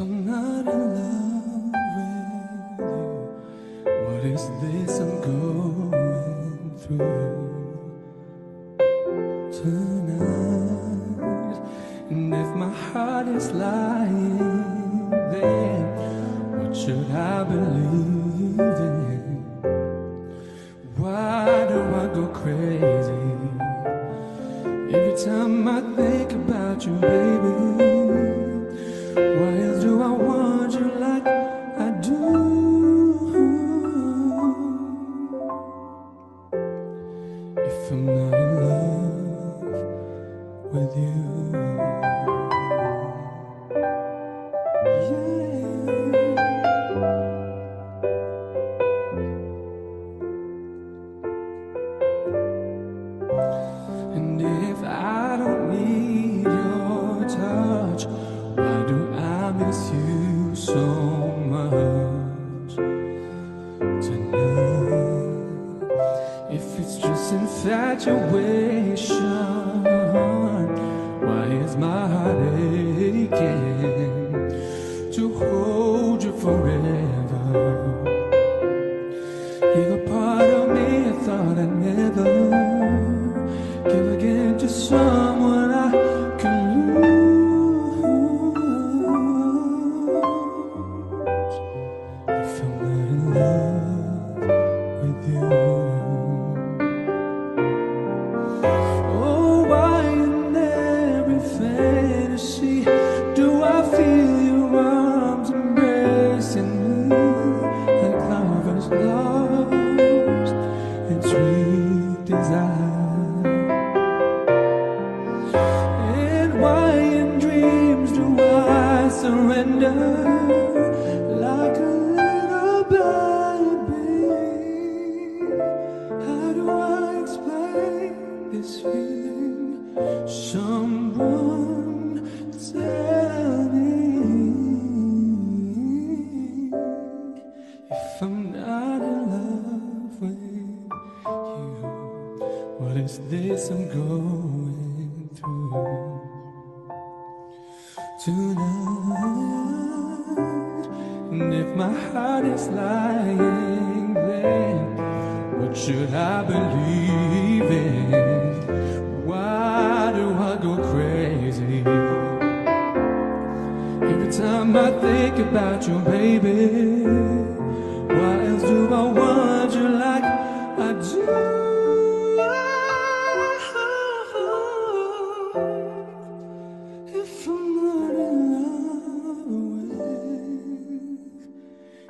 love with you? What is this I'm going through tonight? And if my heart is lying, then what should I believe in? Why do I go crazy every time I think about you, baby? If I'm not in love with you, yeah. And if I don't need your touch, why do I miss you so 带着微笑。Sweet desire? And why in dreams do I surrender is this I'm going through tonight? And if my heart is lying, then what should I believe in? Why do I go crazy every time I think about you, baby?